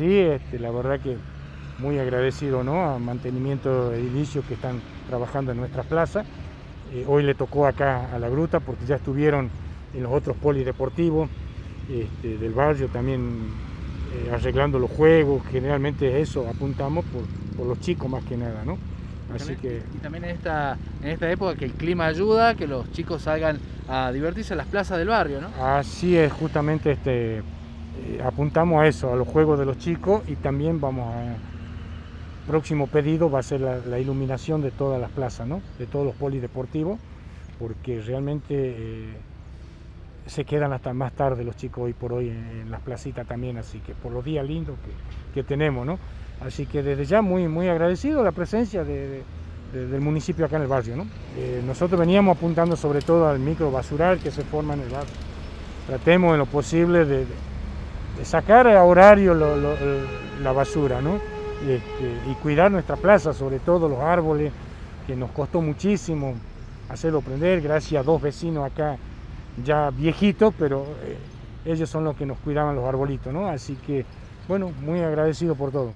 sí, este, la verdad que muy agradecido ¿no? a mantenimiento de edilicios que están trabajando en nuestra plaza. Eh, hoy le tocó acá a la gruta porque ya estuvieron en los otros polideportivos este, del barrio también eh, arreglando los juegos, generalmente eso apuntamos por, por, los chicos más que nada, ¿no? Así que... Y también en esta, en esta época que el clima ayuda, que los chicos salgan a divertirse en las plazas del barrio, ¿no? Así es, justamente este, eh, apuntamos a eso, a los juegos de los chicos y también vamos a... Próximo pedido va a ser la, iluminación de todas las plazas, ¿no? De todos los polideportivos, porque realmente... Eh, se quedan hasta más tarde los chicos hoy por hoy en, las placitas también, así que por los días lindos que, tenemos, ¿no? Así que desde ya muy, muy agradecido la presencia del municipio acá en el barrio, ¿no? Eh, nosotros veníamos apuntando sobre todo al micro basural que se forma en el barrio. Tratemos en lo posible de, sacar a horario la basura, ¿no? Este, y cuidar nuestra plaza, sobre todo los árboles, que nos costó muchísimo hacerlo prender, gracias a dos vecinos acá ya viejitos, pero eh, ellos son los que nos cuidaban los arbolitos, ¿no? Así que, bueno, muy agradecido por todo.